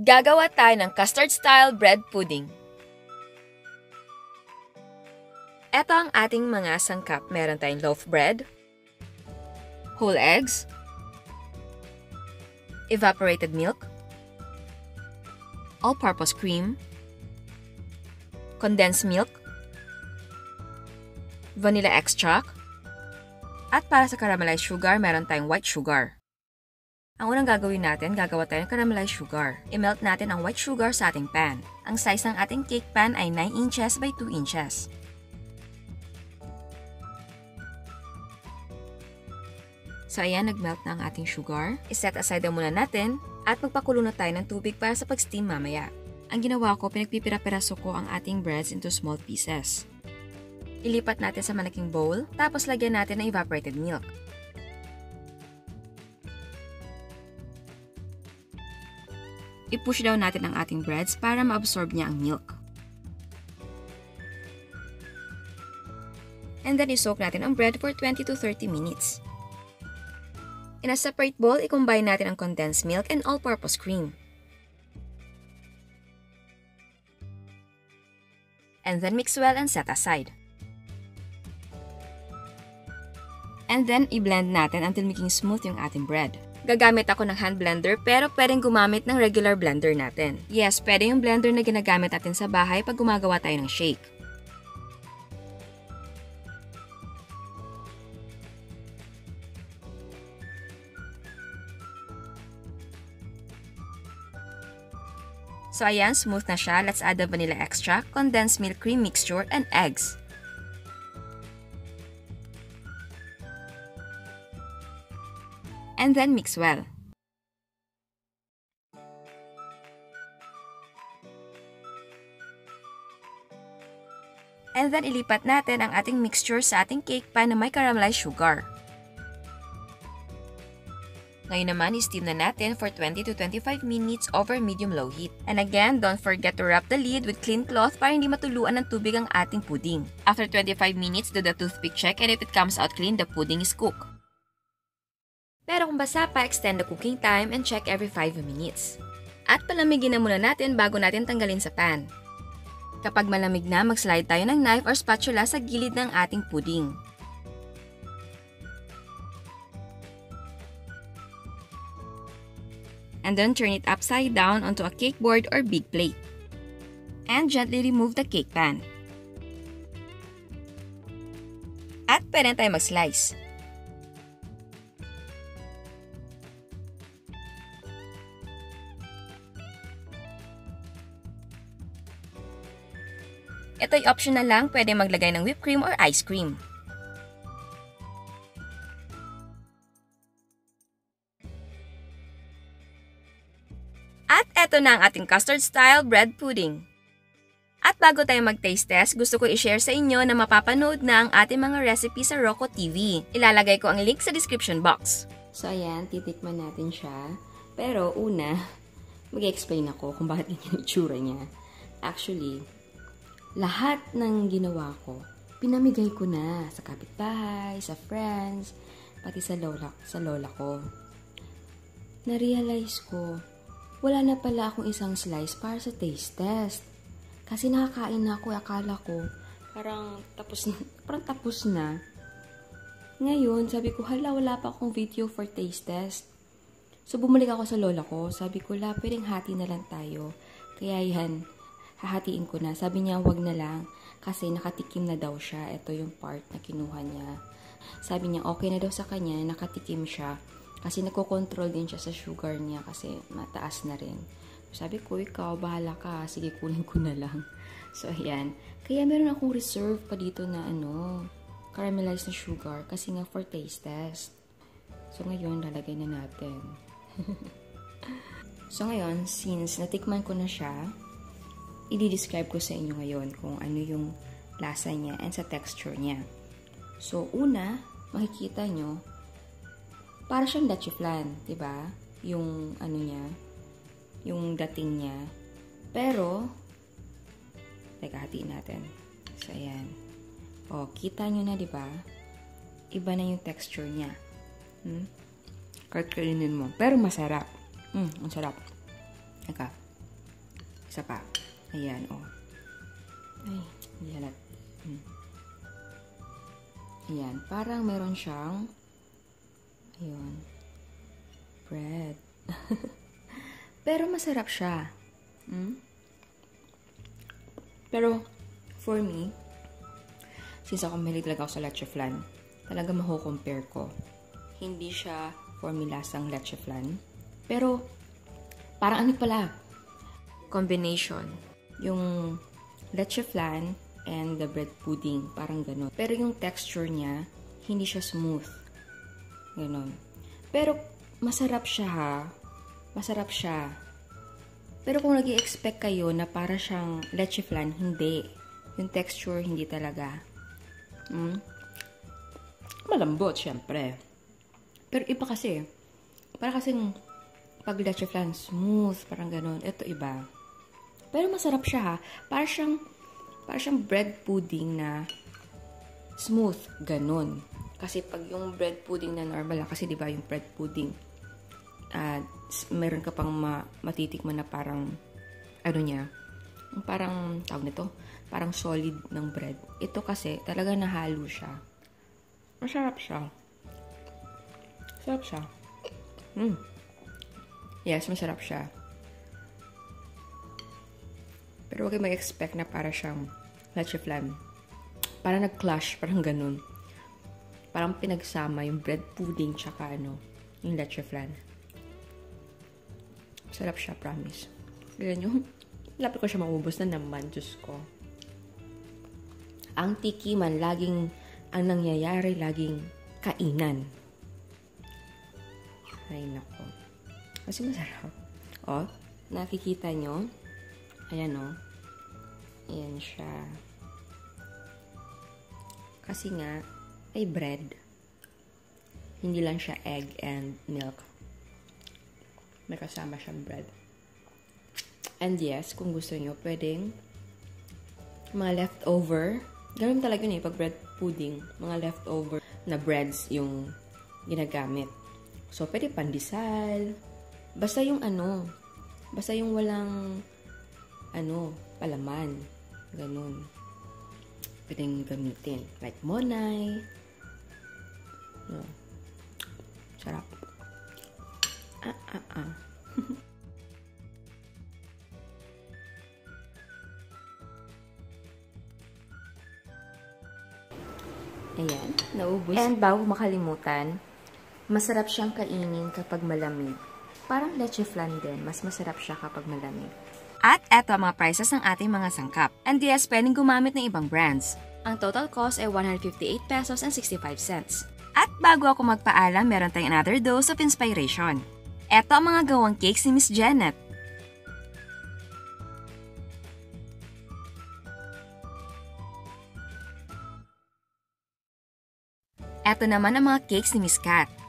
Gagawa tayo ng custard-style bread pudding. Ito ang ating mga sangkap. Meron tayong loaf bread, whole eggs, evaporated milk, all-purpose cream, condensed milk, vanilla extract, at para sa caramelized sugar, meron tayong white sugar. Ang unang gagawin natin, gagawa tayo ng caramelized sugar. I-melt natin ang white sugar sa ating pan. Ang size ng ating cake pan ay 9 inches by 2 inches. So ayan, nag-melt na ang ating sugar. I-set aside na muna natin at magpakulo na tayo ng tubig para sa pag-steam mamaya. Ang ginawa ko, pinagpipira-piraso ko ang ating breads into small pieces. Ilipat natin sa malaking bowl, tapos lagyan natin ng evaporated milk. I-push down natin ang ating breads para ma-absorb niya ang milk. And then isoak natin ang bread for 20 to 30 minutes. In a separate bowl, i-combine natin ang condensed milk and all-purpose cream. And then mix well and set aside. And then, i-blend natin until making smooth yung ating bread. Gagamit ako ng hand blender pero pwedeng gumamit ng regular blender natin. Yes, pwede yung blender na ginagamit natin sa bahay pag gumagawa tayo ng shake. So ayan, smooth na siya. Let's add the vanilla extract, condensed milk cream mixture, and eggs. And then mix well. And then ilipat natin ang ating mixture sa ating cake pan na may caramelized sugar. Ngayon naman, steam na natin for 20 to 25 minutes over medium-low heat. And again, don't forget to wrap the lid with clean cloth para hindi matuluan ng tubig ang ating pudding. After 25 minutes, do the toothpick check and if it comes out clean, the pudding is cooked. Pero kung basa pa, extend the cooking time and check every 5 minutes. At palamigin na muna natin bago natin tanggalin sa pan. Kapag malamig na, mag-slide tayo ng knife or spatula sa gilid ng ating pudding. and then turn it upside down onto a cake board or big plate. And gently remove the cake pan. At pwede tayo mag-slice. Ito'y optional lang, pwede maglagay ng whipped cream or ice cream. At eto na ang ating custard-style bread pudding. At bago tayo mag-taste test, gusto ko i-share sa inyo na mapapanood na ang ating mga recipe sa Rocco TV. Ilalagay ko ang link sa description box. So ayan, titikman natin siya. Pero una, mag-explain ako kung bakit ganyan itsura niya. Actually, lahat ng ginawa ko, pinamigay ko na sa kapitbahay, sa friends, pati sa lola, sa lola ko. Na-realize ko, wala na pala akong isang slice para sa taste test. Kasi nakakain na ako, akala ko, parang tapos na, parang tapos na. Ngayon, sabi ko, hala, wala pa akong video for taste test. So, bumalik ako sa lola ko. Sabi ko, la, pwedeng hati na lang tayo. Kaya yan, hahatiin ko na. Sabi niya, wag na lang. Kasi nakatikim na daw siya. Ito yung part na kinuha niya. Sabi niya, okay na daw sa kanya, nakatikim siya. Kasi nagko-control din siya sa sugar niya kasi mataas na rin. Sabi ko, ikaw, bahala ka. Sige, kunin ko na lang. So, ayan. Kaya meron akong reserve pa dito na ano, caramelized na sugar kasi nga for taste test. So, ngayon, lalagay na natin. so, ngayon, since natikman ko na siya, i-describe ko sa inyo ngayon kung ano yung lasa niya and sa texture niya. So, una, makikita nyo, para siyang leche flan, ba? Yung ano niya, yung dating niya. Pero teka, hatiin natin. So ayan. Oh, kita niyo na ba? Iba na yung texture niya. Hmm? Kahit kainin mo. Pero masarap. Hmm, ang sarap. Teka. Isa pa. Ayan, oh. Ay, hindi halat. Hmm. Ayan, parang meron siyang ayun, bread. Pero masarap siya. Hmm? Pero, for me, since ako mahilig talaga ako sa leche flan, talaga maho-compare ko. Hindi siya for me lasang leche flan. Pero, parang ano pala, combination. Yung leche flan and the bread pudding, parang ganun. Pero yung texture niya, hindi siya smooth. Ganon. Pero, masarap siya ha. Masarap siya. Pero kung nag expect kayo na para siyang leche flan, hindi. Yung texture, hindi talaga. Mm. Malambot, syempre. Pero iba kasi. Para kasing pag leche flan, smooth, parang ganun. Ito iba. Pero masarap siya ha. Para siyang, para siyang bread pudding na smooth, ganun. Kasi pag yung bread pudding na normal kasi di ba yung bread pudding, uh, meron ka pang ma matitikman na parang, ano niya, parang, tawag nito, parang solid ng bread. Ito kasi, talaga nahalo siya. Masarap siya. Masarap siya. Mm. Yes, masarap siya. Pero huwag kayo mag-expect na para siyang leche flan. Para nag-clash, parang ganun. Parang pinagsama yung bread pudding tsaka ano, yung leche flan. Sarap siya, promise. Ganyan yung, lapit ko siya maubos na naman, Diyos ko. Ang tikiman, laging, ang nangyayari, laging kainan. Ay, nako. Kasi masarap. O, nakikita nyo? Ayan o. Ayan siya. Kasi nga, ay bread. Hindi lang siya egg and milk. May kasama siyang bread. And yes, kung gusto nyo, pwedeng mga leftover. Ganun talaga yun eh, pag bread pudding. Mga leftover na breads yung ginagamit. So, pwede pandesal. Basta yung ano, basta yung walang, ano, palaman. Ganun. Pwedeng gamitin. Like monay. No. Sarap. Ah, ah, ah. Ayan, naubos. And bago makalimutan, masarap siyang kainin kapag malamig. Parang leche flan din, mas masarap siya kapag malamig. At eto ang mga prices ng ating mga sangkap. And yes, pwedeng gumamit ng ibang brands. Ang total cost ay 158 pesos and 65 cents. At bago ako magpaalam, meron tayong another dose of inspiration. Eto ang mga gawang cakes ni Miss Janet. Eto naman ang mga cakes ni Miss Kat.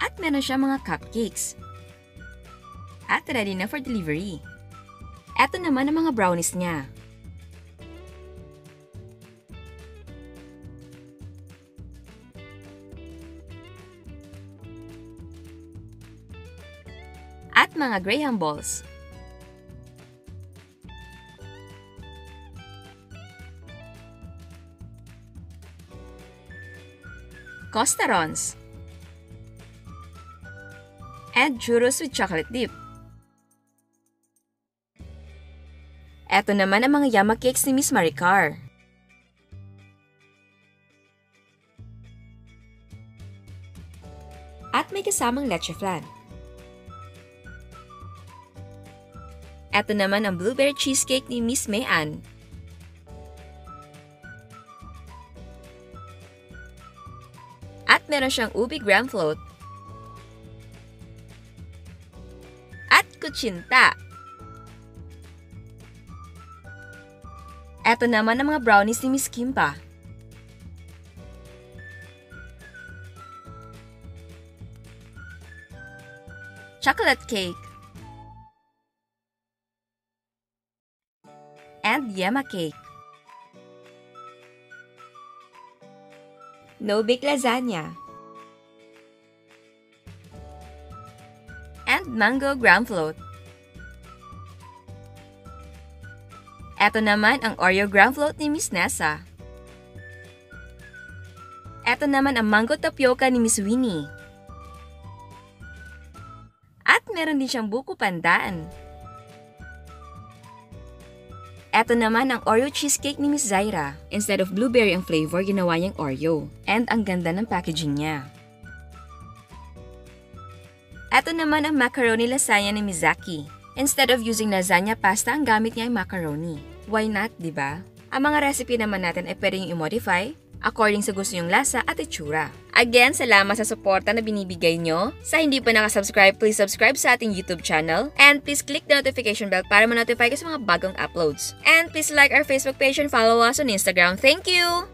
At meron siya mga cupcakes. At ready na for delivery. Eto naman ang mga brownies niya. At mga graham balls. Costarons. And churros with chocolate dip. Eto naman ang mga yama cakes ni Miss Maricar. At may kasamang leche flan. Eto naman ang blueberry cheesecake ni Miss Mayan. At meron siyang ubi gram float. At kutsinta. Eto naman ang mga brownies ni Miss Kimpa. Chocolate cake. And yema cake. No bake lasagna. Mango graham float. Ito naman ang Oreo graham float ni Miss Nessa. Ito naman ang mango tapioca ni Miss Winnie. At meron din siyang buko pandan. Ito naman ang Oreo cheesecake ni Miss Zaira. Instead of blueberry ang flavor, ginawa niyang Oreo. And ang ganda ng packaging niya. Ito naman ang macaroni lasagna ni Mizaki. Instead of using lasagna pasta, ang gamit niya ay macaroni. Why not, di ba? Ang mga recipe naman natin ay pwede yung i-modify according sa gusto yung lasa at itsura. Again, salamat sa suporta na binibigay nyo. Sa hindi pa nakasubscribe, please subscribe sa ating YouTube channel. And please click the notification bell para ma-notify ka sa mga bagong uploads. And please like our Facebook page and follow us on Instagram. Thank you!